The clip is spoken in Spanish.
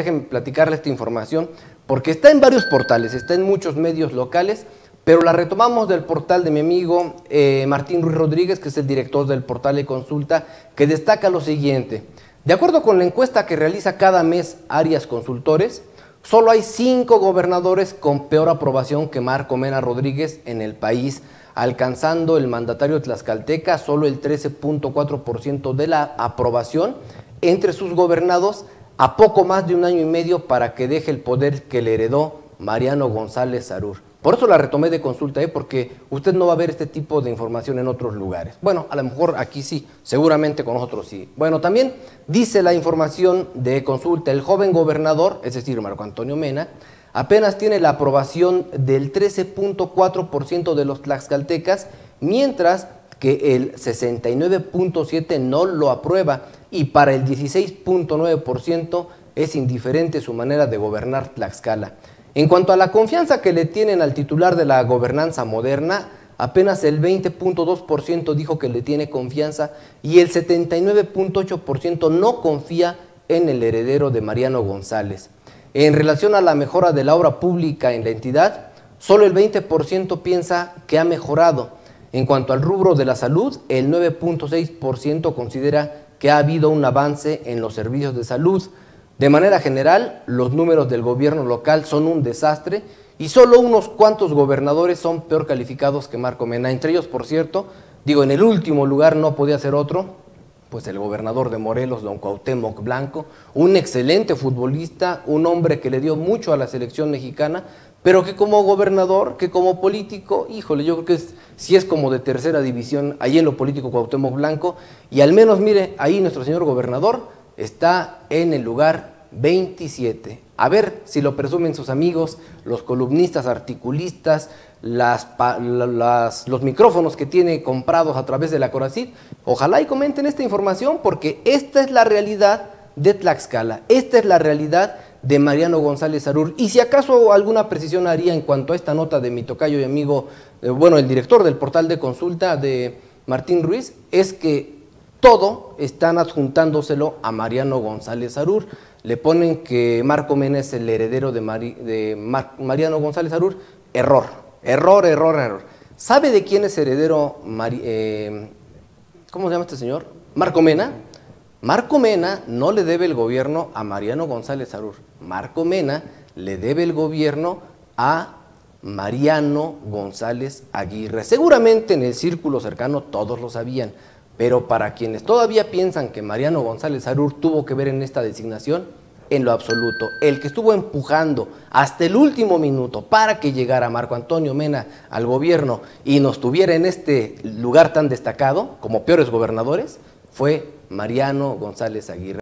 déjenme platicarle esta información, porque está en varios portales, está en muchos medios locales, pero la retomamos del portal de mi amigo eh, Martín Ruiz Rodríguez, que es el director del portal de consulta, que destaca lo siguiente. De acuerdo con la encuesta que realiza cada mes Arias Consultores, solo hay cinco gobernadores con peor aprobación que Marco Mena Rodríguez en el país, alcanzando el mandatario tlaxcalteca solo el 13.4% de la aprobación entre sus gobernados a poco más de un año y medio para que deje el poder que le heredó Mariano González Sarur. Por eso la retomé de consulta, ¿eh? porque usted no va a ver este tipo de información en otros lugares. Bueno, a lo mejor aquí sí, seguramente con nosotros sí. Bueno, también dice la información de consulta, el joven gobernador, es decir, Marco Antonio Mena, apenas tiene la aprobación del 13.4% de los tlaxcaltecas, mientras que el 69.7% no lo aprueba y para el 16.9% es indiferente su manera de gobernar Tlaxcala. En cuanto a la confianza que le tienen al titular de la gobernanza moderna, apenas el 20.2% dijo que le tiene confianza y el 79.8% no confía en el heredero de Mariano González. En relación a la mejora de la obra pública en la entidad, solo el 20% piensa que ha mejorado. En cuanto al rubro de la salud, el 9.6% considera que ha habido un avance en los servicios de salud. De manera general, los números del gobierno local son un desastre y solo unos cuantos gobernadores son peor calificados que Marco Mena. Entre ellos, por cierto, digo, en el último lugar no podía ser otro, pues el gobernador de Morelos, don Cuauhtémoc Blanco, un excelente futbolista, un hombre que le dio mucho a la selección mexicana, pero que como gobernador, que como político, híjole, yo creo que es, si es como de tercera división, ahí en lo político Cuauhtémoc Blanco, y al menos, mire, ahí nuestro señor gobernador está en el lugar 27. A ver si lo presumen sus amigos, los columnistas, articulistas, las, los micrófonos que tiene comprados a través de la Coracid. Ojalá y comenten esta información porque esta es la realidad de Tlaxcala, esta es la realidad de Mariano González Arur. Y si acaso alguna precisión haría en cuanto a esta nota de mi tocayo y amigo, eh, bueno, el director del portal de consulta de Martín Ruiz, es que todo están adjuntándoselo a Mariano González Arur. Le ponen que Marco Mena es el heredero de, Mariano González Arur. Error, error, error, error. ¿Sabe de quién es heredero? Eh, ¿Cómo se llama este señor? Marco Mena. Marco Mena no le debe el gobierno a Mariano González Arur. Marco Mena le debe el gobierno a Mariano González Aguirre. Seguramente en el círculo cercano todos lo sabían. Pero para quienes todavía piensan que Mariano González Arur tuvo que ver en esta designación, en lo absoluto. El que estuvo empujando hasta el último minuto para que llegara Marco Antonio Mena al gobierno y nos tuviera en este lugar tan destacado, como peores gobernadores, fue Mariano González Aguirre.